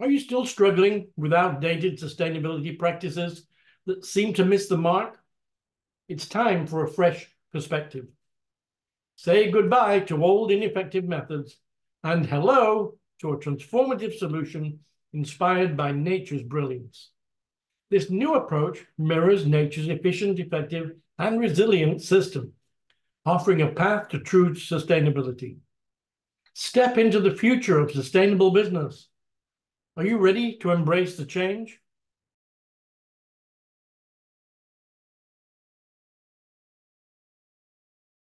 Are you still struggling with outdated sustainability practices that seem to miss the mark? It's time for a fresh perspective. Say goodbye to old ineffective methods and hello to a transformative solution inspired by nature's brilliance. This new approach mirrors nature's efficient, effective, and resilient system, offering a path to true sustainability. Step into the future of sustainable business. Are you ready to embrace the change?